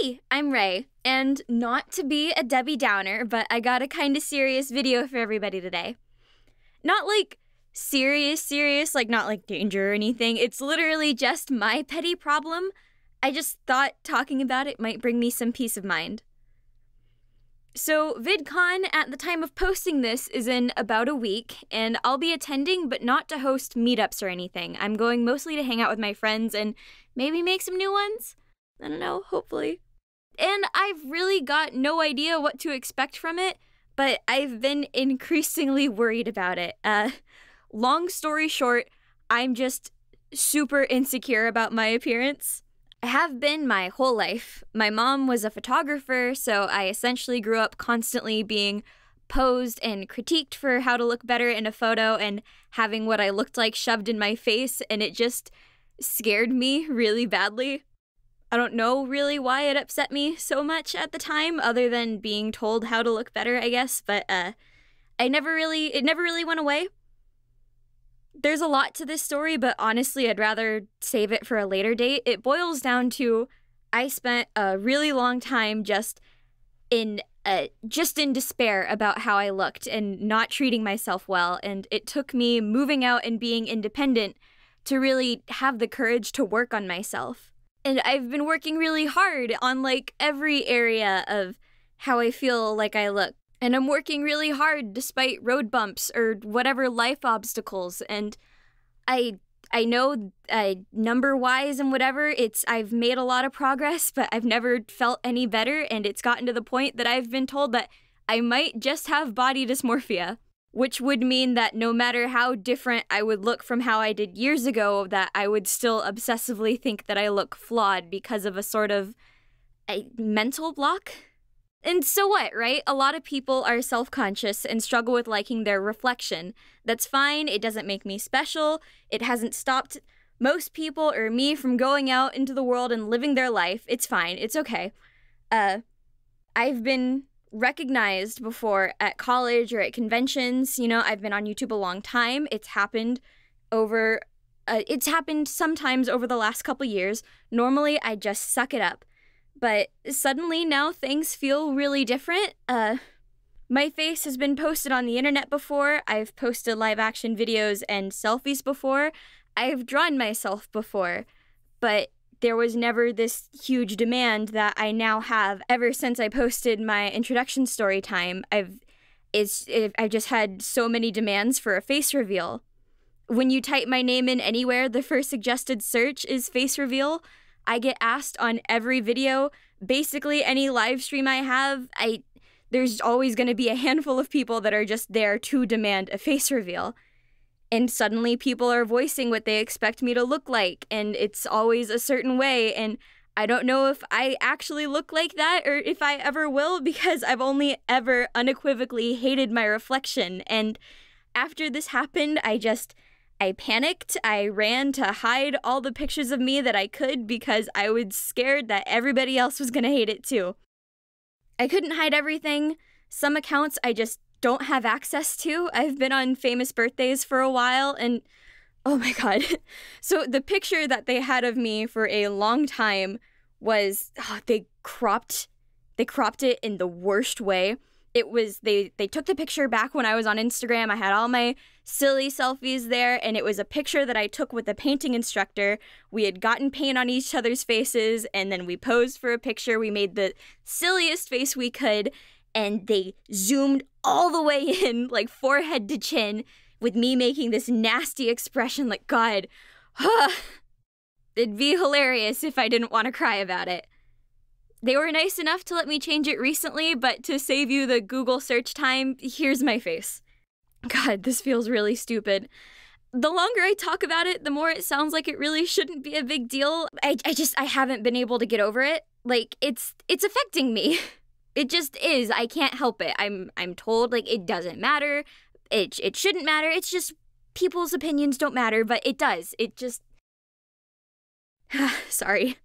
Hey, I'm Ray, and not to be a Debbie Downer, but I got a kind of serious video for everybody today. Not like serious, serious, like not like danger or anything. It's literally just my petty problem. I just thought talking about it might bring me some peace of mind. So, VidCon at the time of posting this is in about a week, and I'll be attending, but not to host meetups or anything. I'm going mostly to hang out with my friends and maybe make some new ones. I don't know, hopefully. And I've really got no idea what to expect from it, but I've been increasingly worried about it. Uh, long story short, I'm just super insecure about my appearance. I have been my whole life. My mom was a photographer, so I essentially grew up constantly being posed and critiqued for how to look better in a photo and having what I looked like shoved in my face, and it just scared me really badly. I don't know really why it upset me so much at the time, other than being told how to look better, I guess, but uh, I never really, it never really went away there's a lot to this story, but honestly, I'd rather save it for a later date. It boils down to I spent a really long time just in uh, just in despair about how I looked and not treating myself well, and it took me moving out and being independent to really have the courage to work on myself. And I've been working really hard on like every area of how I feel like I look and I'm working really hard despite road bumps or whatever life obstacles. And I I know uh, number wise and whatever, it's I've made a lot of progress, but I've never felt any better. And it's gotten to the point that I've been told that I might just have body dysmorphia, which would mean that no matter how different I would look from how I did years ago, that I would still obsessively think that I look flawed because of a sort of a mental block. And so what, right? A lot of people are self conscious and struggle with liking their reflection. That's fine. It doesn't make me special. It hasn't stopped most people or me from going out into the world and living their life. It's fine. It's okay. Uh, I've been recognized before at college or at conventions. You know, I've been on YouTube a long time. It's happened over. Uh, it's happened sometimes over the last couple years. Normally, I just suck it up but suddenly now things feel really different. Uh, my face has been posted on the internet before. I've posted live action videos and selfies before. I've drawn myself before. But there was never this huge demand that I now have ever since I posted my introduction story time. I've I've just had so many demands for a face reveal. When you type my name in anywhere, the first suggested search is face reveal. I get asked on every video, basically any live stream I have, I there's always going to be a handful of people that are just there to demand a face reveal. And suddenly people are voicing what they expect me to look like and it's always a certain way and I don't know if I actually look like that or if I ever will because I've only ever unequivocally hated my reflection and after this happened I just I panicked. I ran to hide all the pictures of me that I could because I was scared that everybody else was going to hate it too. I couldn't hide everything. Some accounts I just don't have access to. I've been on famous birthdays for a while and oh my god. so the picture that they had of me for a long time was oh, they cropped they cropped it in the worst way it was they they took the picture back when I was on Instagram. I had all my silly selfies there and it was a picture that I took with a painting instructor. We had gotten paint on each other's faces and then we posed for a picture. We made the silliest face we could and they zoomed all the way in like forehead to chin with me making this nasty expression like god. huh. It'd be hilarious if I didn't want to cry about it. They were nice enough to let me change it recently, but to save you the Google search time, here's my face. God, this feels really stupid. The longer I talk about it, the more it sounds like it really shouldn't be a big deal. I, I just I haven't been able to get over it. Like it's it's affecting me. It just is. I can't help it. I'm I'm told like it doesn't matter. It it shouldn't matter. It's just people's opinions don't matter, but it does. It just Sorry.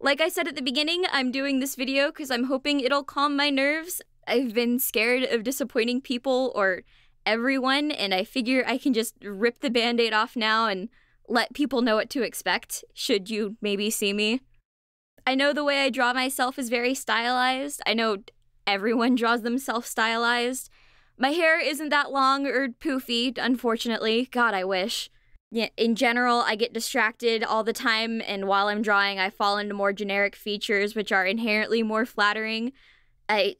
Like I said at the beginning, I'm doing this video because I'm hoping it'll calm my nerves. I've been scared of disappointing people or everyone, and I figure I can just rip the band aid off now and let people know what to expect, should you maybe see me. I know the way I draw myself is very stylized. I know everyone draws themselves stylized. My hair isn't that long or poofy, unfortunately. God, I wish. In general, I get distracted all the time, and while I'm drawing, I fall into more generic features which are inherently more flattering. I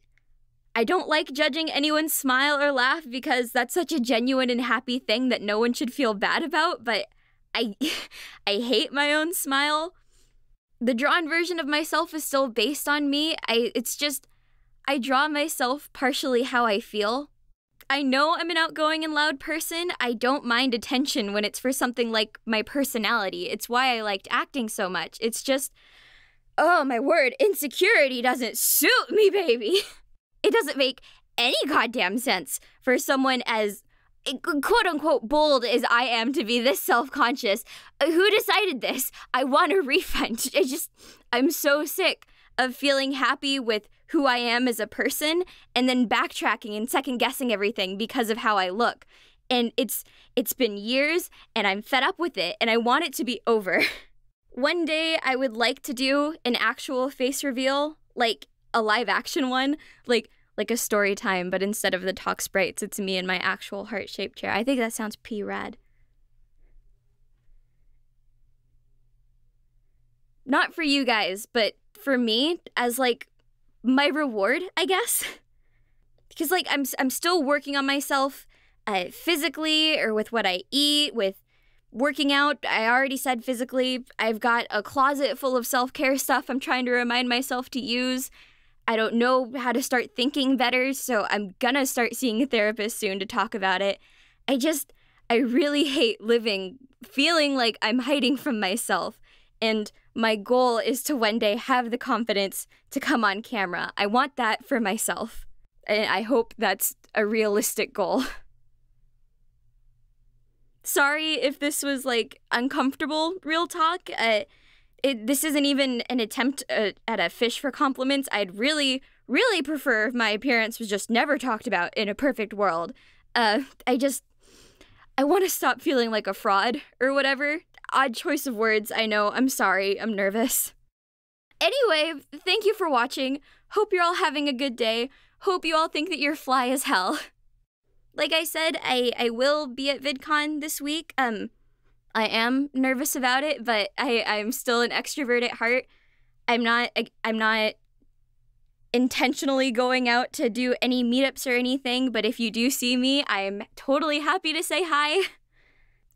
I don't like judging anyone's smile or laugh because that's such a genuine and happy thing that no one should feel bad about, but I I hate my own smile. The drawn version of myself is still based on me. I it's just I draw myself partially how I feel. I know I'm an outgoing and loud person. I don't mind attention when it's for something like my personality. It's why I liked acting so much. It's just, oh my word, insecurity doesn't suit me, baby. It doesn't make any goddamn sense for someone as quote unquote bold as I am to be this self conscious. Uh, who decided this? I want a refund. I just, I'm so sick of feeling happy with who I am as a person and then backtracking and second guessing everything because of how I look. And it's it's been years and I'm fed up with it and I want it to be over. one day I would like to do an actual face reveal, like a live action one, like like a story time, but instead of the talk sprites, it's me in my actual heart-shaped chair. I think that sounds p rad. Not for you guys, but for me as like my reward, I guess. because like I'm I'm still working on myself uh, physically or with what I eat, with working out. I already said physically. I've got a closet full of self-care stuff I'm trying to remind myself to use. I don't know how to start thinking better, so I'm gonna start seeing a therapist soon to talk about it. I just I really hate living feeling like I'm hiding from myself. And my goal is to one day have the confidence to come on camera. I want that for myself. And I hope that's a realistic goal. Sorry if this was like uncomfortable real talk. Uh, it, this isn't even an attempt uh, at a fish for compliments. I'd really, really prefer if my appearance was just never talked about in a perfect world. Uh, I just, I want to stop feeling like a fraud or whatever odd choice of words, I know. I'm sorry. I'm nervous. Anyway, thank you for watching. Hope you're all having a good day. Hope you all think that you're fly as hell. Like I said, I, I will be at VidCon this week. Um, I am nervous about it, but I, I'm still an extrovert at heart. I'm not I'm not intentionally going out to do any meetups or anything, but if you do see me, I'm totally happy to say hi.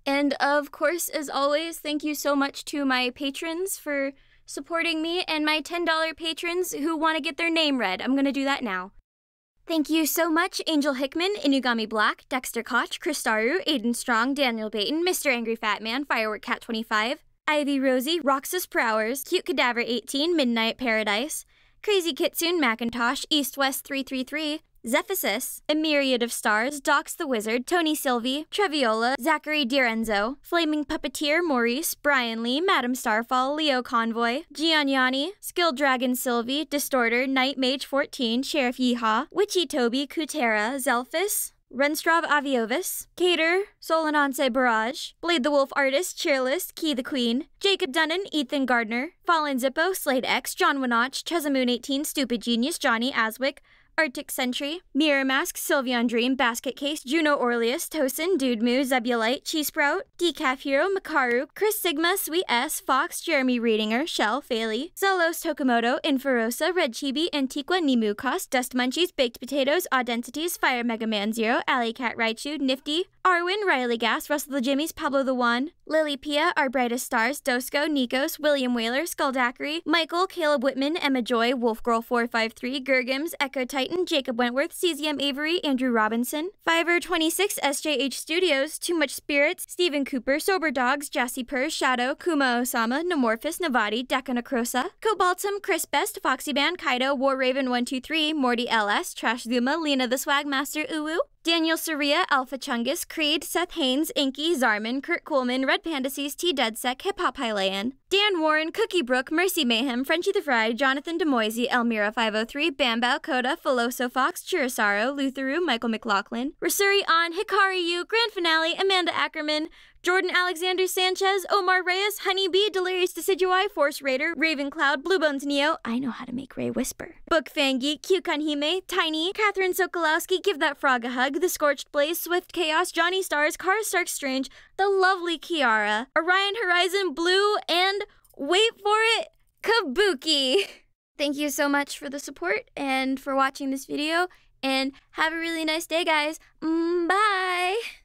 And of course, as always, thank you so much to my patrons for supporting me and my $10 patrons who want to get their name read. I'm going to do that now. Thank you so much, Angel Hickman, Inugami Black, Dexter Koch, Kristaru, Aiden Strong, Daniel Baton, Mr. Angry Fat Man, Firework Cat 25, Ivy Rosie, Roxas Prowers, Cute Cadaver 18, Midnight Paradise, Crazy Kitsune Macintosh, East West 333, Zephysus, A Myriad of Stars, Docs the Wizard, Tony Sylvie, Treviola, Zachary Dierenzo, Flaming Puppeteer, Maurice, Brian Lee, Madam Starfall, Leo Convoy, Gianni, Skilled Dragon Sylvie, Distorter, Night Mage 14, Sheriff Yeehaw, Witchy Toby, Kutera, Zelphus, Renstrov Aviovis, Cater, Solanance Barrage, Blade the Wolf Artist, Cheerless, Key the Queen, Jacob Dunnan, Ethan Gardner, Fallen Zippo, Slade X, John Winotch, Chesamoon 18, Stupid Genius, Johnny Aswick, Arctic Sentry, Mirror Mask, Sylveon Dream, Basket Case, Juno Orleus, Tosin, Dude Moo, Zebulite, Cheese Sprout, Decaf Hero, Makaru, Chris Sigma, Sweet S, Fox, Jeremy Readinger, Shell, Faley, Zelos Tokomoto, Inferosa, Red Chibi, Antiqua, Nimu, Cost, Dust Munchies, Baked Potatoes, Audensities, Fire Mega Man Zero, Alley Cat Raichu, Nifty, Arwin, Riley Gas, Russell the Jimmies, Pablo the One, Lily Pia, Our Brightest Stars, Dosco, Nikos, William Whaler, Skulldackery, Michael, Caleb Whitman, Emma Joy, Wolf Girl 453 Gurgims, Echo Titan, Jacob Wentworth, CZM Avery, Andrew Robinson, Fiverr 26, SJH Studios, Too Much Spirits, Stephen Cooper, Sober Dogs, Jassy Purr, Shadow, Kuma Osama, Nomorphous, Navati, Decanacrosa, Cobaltum, Chris Best, Foxy Band, Kaido, War Raven 123, Morty LS, Trash Zuma, Lena the Swagmaster, Uwu, Daniel Saria, Alpha Chungus, Creed, Seth Haynes, Inky, Zarman, Kurt Coleman, Red Pandacies, T. Deadsec, Hip Hop Hylian, Dan Warren, Cookie Brook, Mercy Mayhem, Frenchie the Fry, Jonathan Demoisey, Elmira 503, Bambao, Coda, Filoso Fox, Chirasaro, Lutheru, Michael McLaughlin, Rasuri On, Hikari Yu, Grand Finale, Amanda Ackerman, Jordan Alexander Sanchez, Omar Reyes, Honeybee, Delirious Decidueye, Force Raider, Ravencloud, Bluebones Neo. I know how to make Ray whisper. Book Fangi, Kyukanhime, Tiny, Catherine Sokolowski, Give That Frog a Hug, The Scorched Blaze, Swift Chaos, Johnny Stars, Kara Stark Strange, The Lovely Kiara, Orion Horizon, Blue, and wait for it, Kabuki. Thank you so much for the support and for watching this video, and have a really nice day, guys. Mm, bye.